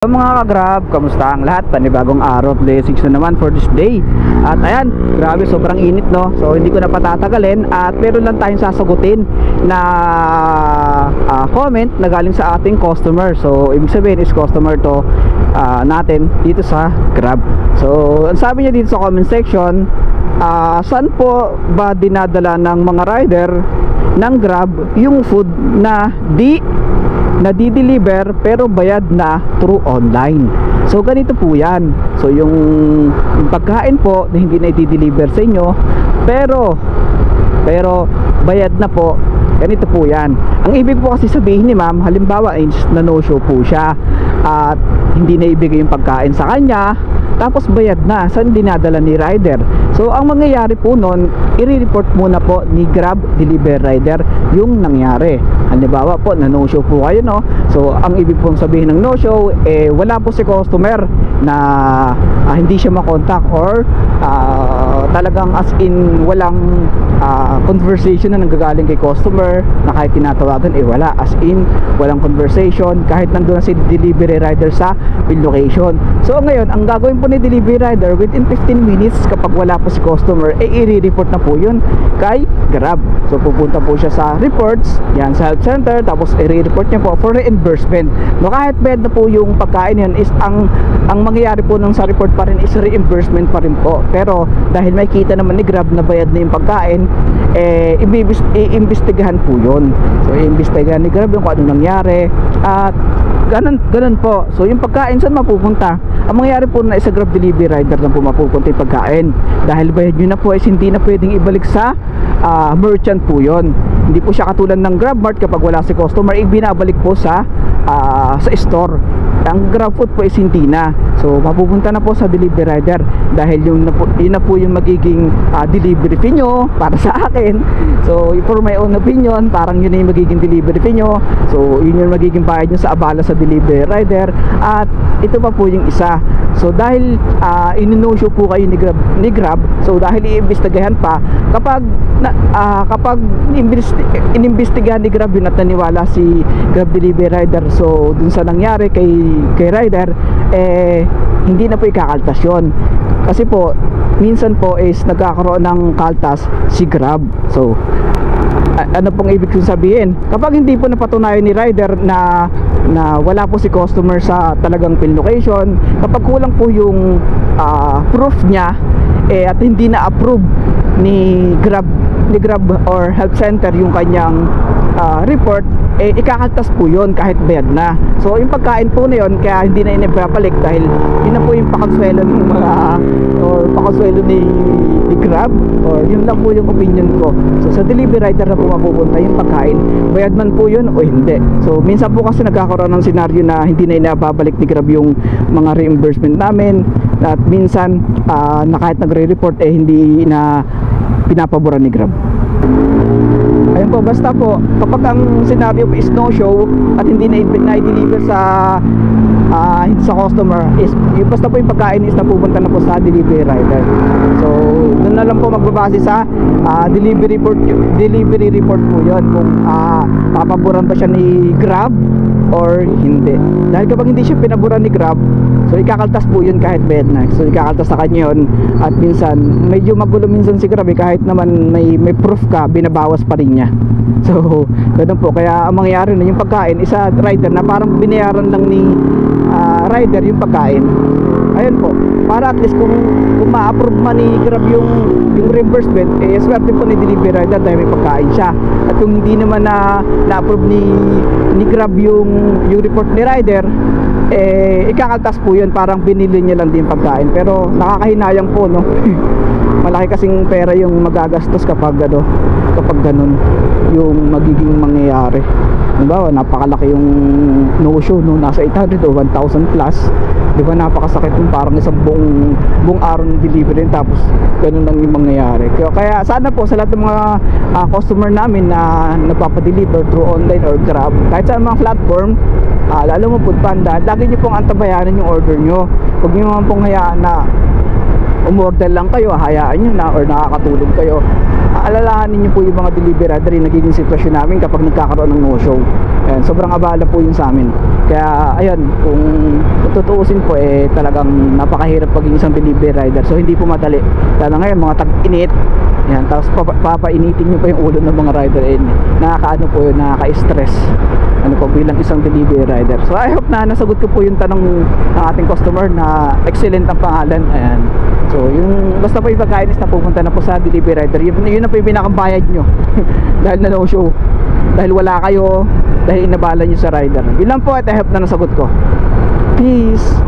So mga ka-grab, kamusta ang lahat? Panibagong araw, blessings na naman for this day. At ayan, grabe sobrang init no? So hindi ko na patatagalin At meron lang tayong sasagutin na ah, comment na galing sa ating customer. So ibig sabihin is customer to ah, natin dito sa Grab. So ang sabi niya dito sa comment section ah, Saan po ba dinadala ng mga rider ng Grab yung food na di na di-deliver pero bayad na through online. So ganito po 'yan. So yung pagkain po na hindi na i-deliver sa inyo pero pero bayad na po. Ganito po 'yan. Ang ibig po kasi sabihin ni Ma'am, halimbawa is na no show po siya at hindi na ibigay yung pagkain sa kanya tapos bayad na saan dinadala ni rider. So ang mangyayari po nun i-report muna po ni Grab Deliver Rider yung nangyari. Halimbawa po na no show po kayo no? So ang ibig pong sabihin ng no show eh wala po si customer na ah, hindi siya makontak or ah, talagang as in walang ah, conversation na nanggagaling kay customer na kahit tinatawagan eh wala. As in walang conversation. Kahit nandun na si delivery rider sa pin location. So ngayon ang gagawin po ni delivery rider within 15 minutes kapag wala po si customer eh i-report na po yun kay Grab. So pupunta po siya sa reports yan sa health center tapos i-report niya po for reimbursement. No kahit bed na po yung pagkain yun is ang ang mangyayari po nung sa report pa rin is reimbursement pa rin po. Pero dahil may kita naman ni Grab na bayad na yung pagkain eh iimbestigahan po yun. So iimbestigahan ni Grab yung kung ano nangyari at ganun, ganun po. So yung pagkain saan mapupunta? Ang mangyayari po na isa Grab delivery rider lang po mapupunta yung pagkain. Dahil bayad nyo na po is hindi na pwedeng ibalik sa ah, merchant po yon hindi po siya katulad ng Grab Mart kapag wala si customer ibinabalik po sa ah, sa store ang grab food po is hindi na so mapupunta na po sa delivery rider dahil yung na po, yun na po yung magiging ah, delivery fee nyo para sa akin. So for my own opinion parang yun na yung magiging delivery fee nyo. So yun yung magiging bayad nyo sa abala sa delivery rider. At ito pa po yung isa so dahil uh, ininosyo po kayo ni Grab, ni Grab so dahil iimbestigahan pa kapag na, ah, kapag inimbesti- inimbestigahan ni Grab yun at naniwala si Grab delivery rider. So dun sa nangyari kay kay rider eh hindi na po ikakaltas yun. Kasi po minsan po is nagkakaroon ng kaltas si Grab. So ano pong ibig kong sabihin? Kapag hindi po napatunayan ni rider na na wala po si customer sa talagang pin location kapag kulang po yung ah, proof niya eh, at hindi na approve ni Grab ni Grab or Help Center yung kanyang ah, report eh ikakaltas po yun kahit bayad na. So yung pagkain po na yun kaya hindi na inibabalik dahil yun na po yung pakaswelo ng mga or pakaswelo ni, ni Grab or yun lang po yung opinion ko. So sa delivery rider na po mapupunta yung pagkain bayad man po yun o hindi. So minsan po kasi nagkakaroon ng senaryo na hindi na inababalik ni Grab yung mga reimbursement namin. At minsan ah, na kahit nagre-report eh hindi na pinapaboran ni Grab Ayun po, basta po, kapag ang scenario po is no show at hindi na na i-deliver sa ah, hindi sa customer is yung basta po yung pagkain is napupunta na po sa delivery rider. So, doon na lang po magbabase sa ah, delivery report delivery report po 'yon kung uh, papaboran ba siya ni Grab or hindi. Dahil kapag hindi siya pinaboran ni Grab, so ikakaltas po yun kahit bayad na. So ikakaltas sa kanya yun at minsan medyo magulo minsan si Grab eh, kahit naman may may proof ka, binabawas pa rin niya. So, ganun po. Kaya ang mangyayari na yung pagkain, isa rider na parang binayaran lang ni ah, rider yung pagkain. Ayun po. Para at least kung, kung ma-approve man ni Grab yung, yung reimbursement, eh swerte po ni delivery rider dahil may pagkain siya. At kung hindi naman na na-approve ni, ni Grab yung, yung report ni rider, eh ikakaltas po yun. Parang binili niya lang din pagkain. Pero nakakahinayang po no malaki kasing pera yung magagastos kapag ano kapag ganun yung magiging mangyayari Halimbawa, napakalaki yung no-show, no? Nasa 800 o 1,000 plus. Di ba, napakasakit yung parang isang buong, buong araw ng delivery tapos ganun lang yung mangyayari. Kaya, kaya sana po sa lahat ng mga ah, customer namin na nagpapadeliver through online or Grab, kahit sa mga platform, ah, lalo mo food panda, lagi nyo pong antabayanan yung order nyo. Huwag nyo naman pong hayaan na umorder lang kayo, hayaan nyo na or nakakatulog kayo alalahanin niyo po yung mga delivery yung nagiging sitwasyon namin kapag nagkakaroon ng no-show. Ayan, sobrang abala po yun sa amin. Kaya, ayun, kung tutuusin po, eh, talagang napakahirap paging isang delivery rider. So, hindi po madali. Lalo ngayon, mga tag-init, Yan, tapos papa, papainitin nyo pa yung ulo ng mga rider and nakakaano po yun, nakaka-stress ano po bilang isang delivery rider. So I hope na nasagot ko po yung tanong ng ating customer na excellent ang pangalan. Ayan. So yung basta po yung pagkain is napupunta na po sa delivery rider. Yun, yun na po yung pinakabayad nyo dahil na no show. Dahil wala kayo, dahil inabala nyo sa rider. Yun lang po at I hope na nasagot ko. Peace!